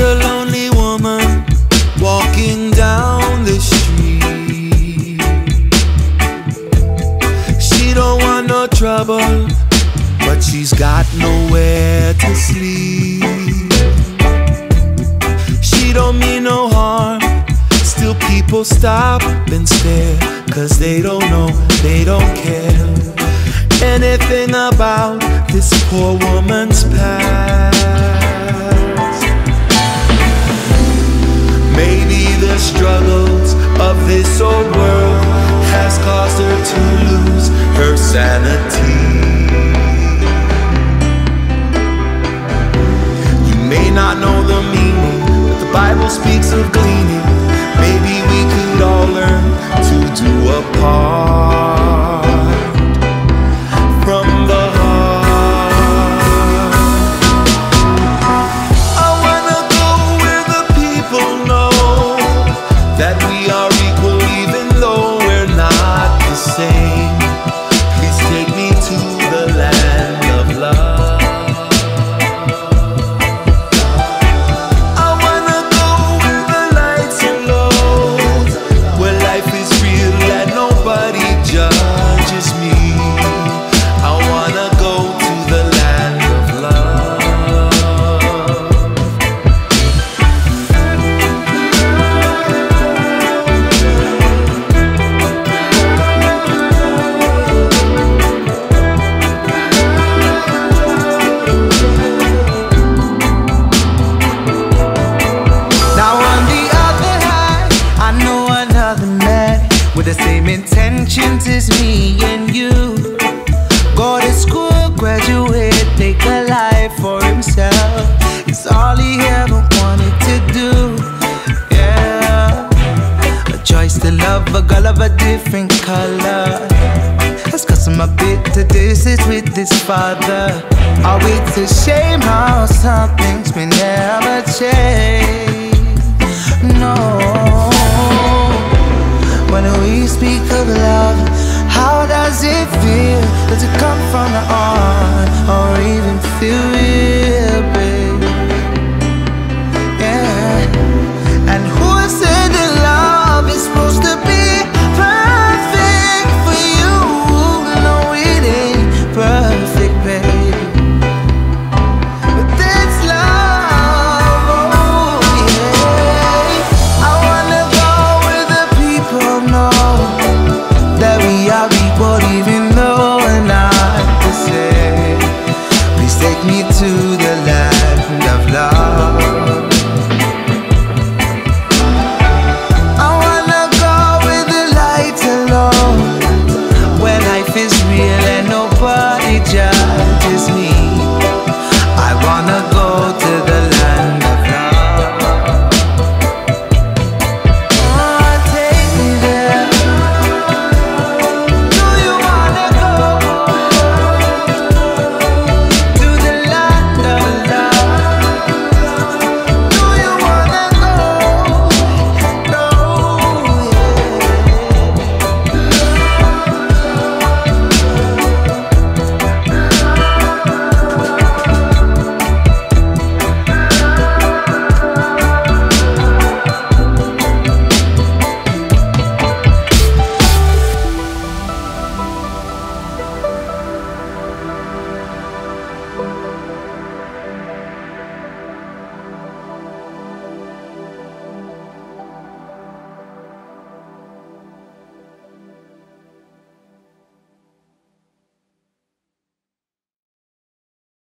a lonely woman walking down the street. She don't want no trouble, but she's got nowhere to sleep. She don't mean no harm, still people stop and stare, cause they don't know, they don't care anything about this poor woman's past. The struggles of this old world has caused her to lose her sanity. Intentions is me and you. Go to school, graduate, make a life for himself. It's all he ever wanted to do. Yeah, a choice to love a girl of a different color. Cause I'm a bit to distance with this father. Oh, it's a shame how does it? Come from